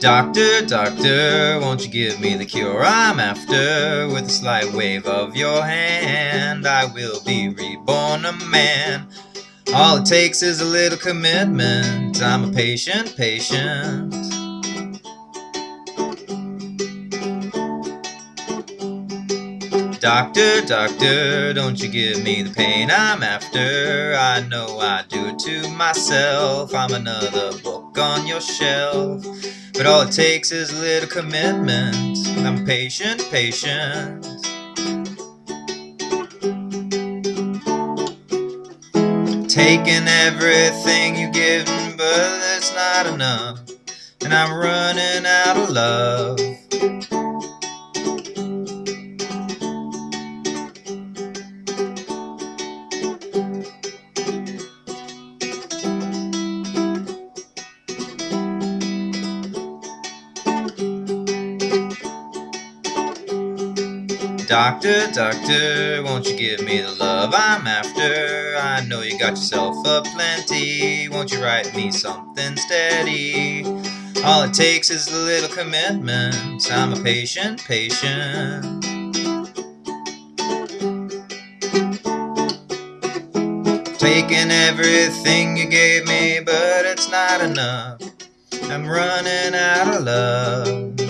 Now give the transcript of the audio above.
Doctor, doctor, won't you give me the cure I'm after? With a slight wave of your hand, I will be reborn a man. All it takes is a little commitment. I'm a patient, patient. Doctor, doctor, don't you give me the pain I'm after. I know I do it to myself. I'm another book on your shelf. But all it takes is a little commitment. I'm patient, patient. Taking everything you give but it's not enough. And I'm running out of love. Doctor, doctor, won't you give me the love I'm after? I know you got yourself a plenty. Won't you write me something steady? All it takes is a little commitment. I'm a patient, patient. Taking everything you gave me, but it's not enough. I'm running out of love.